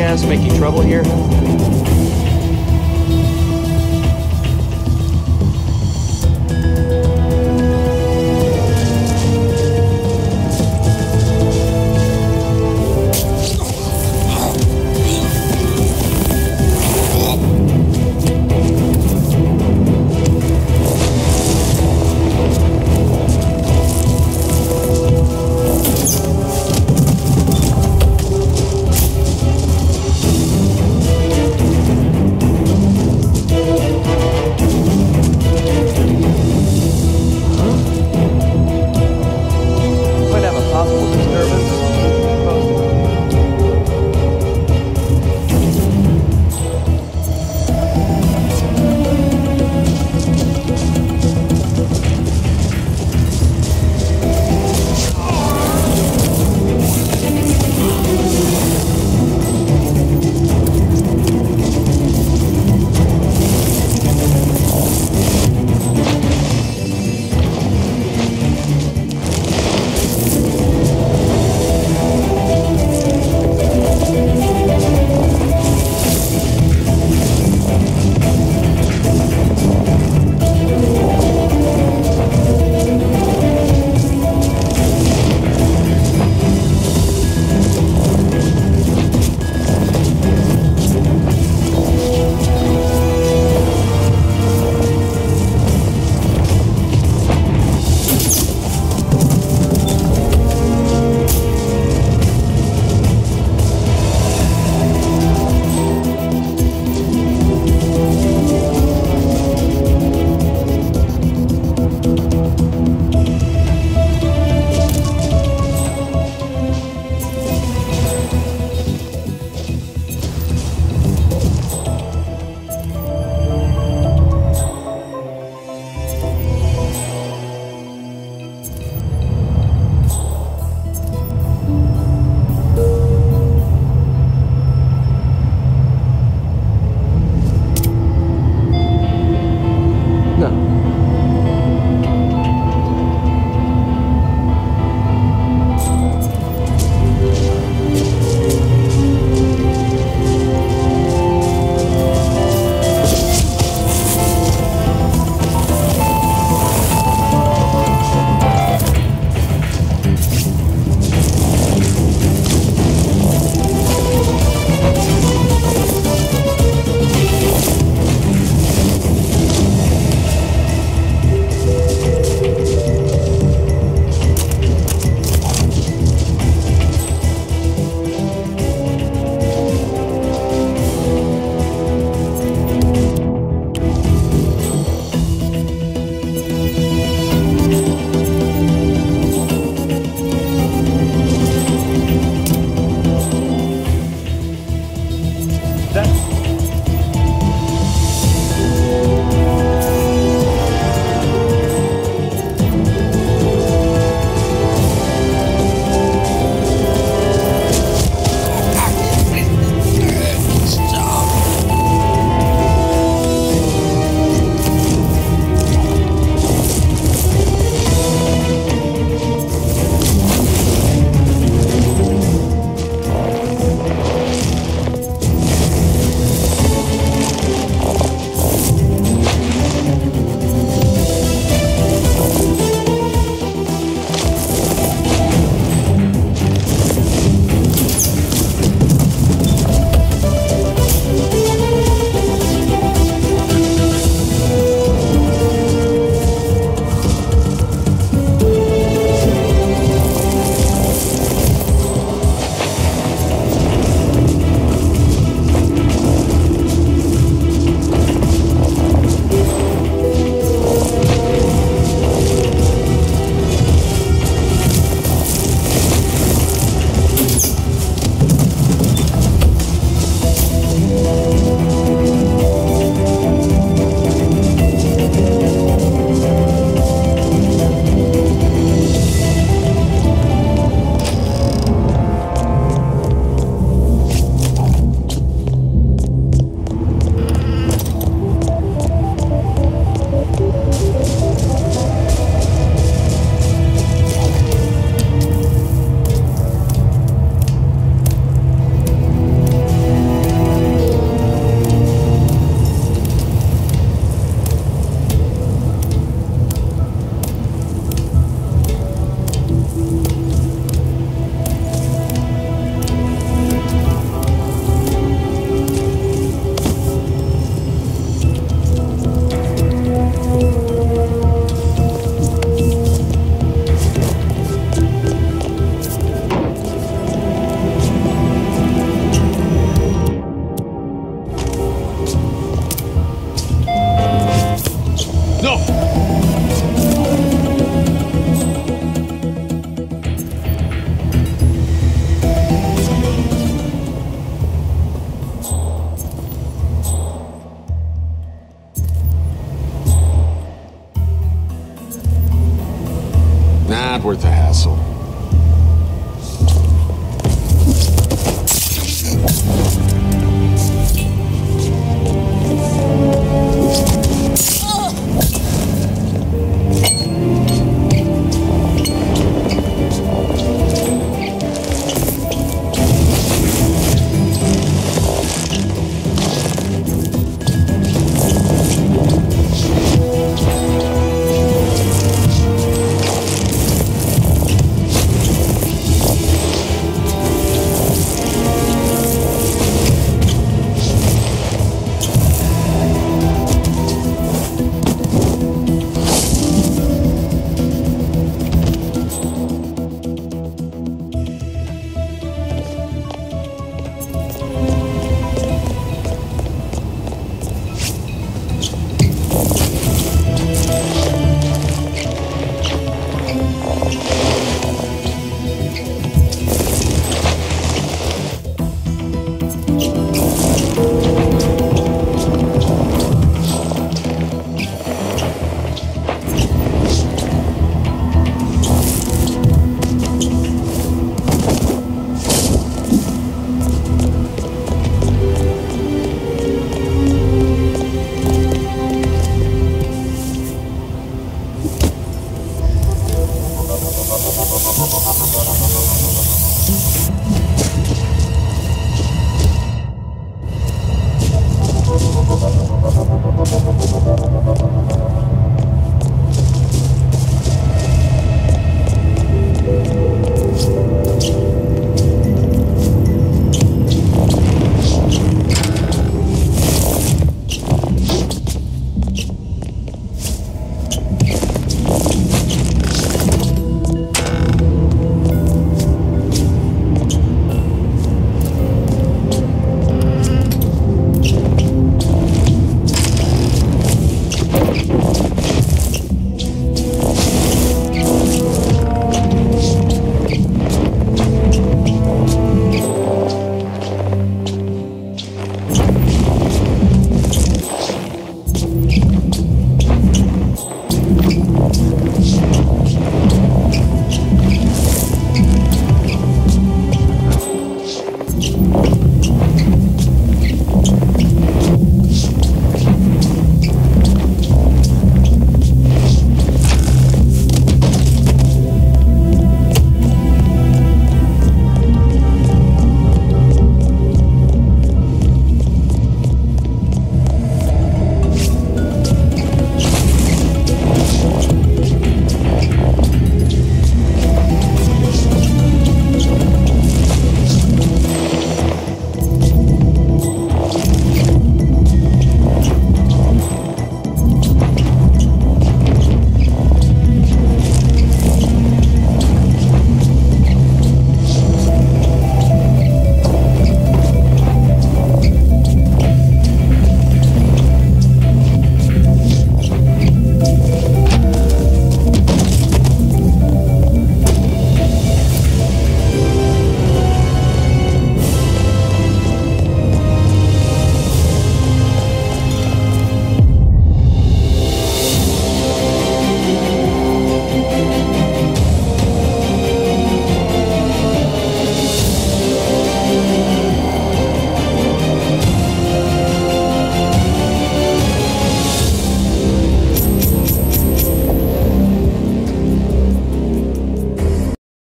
podcast making trouble here?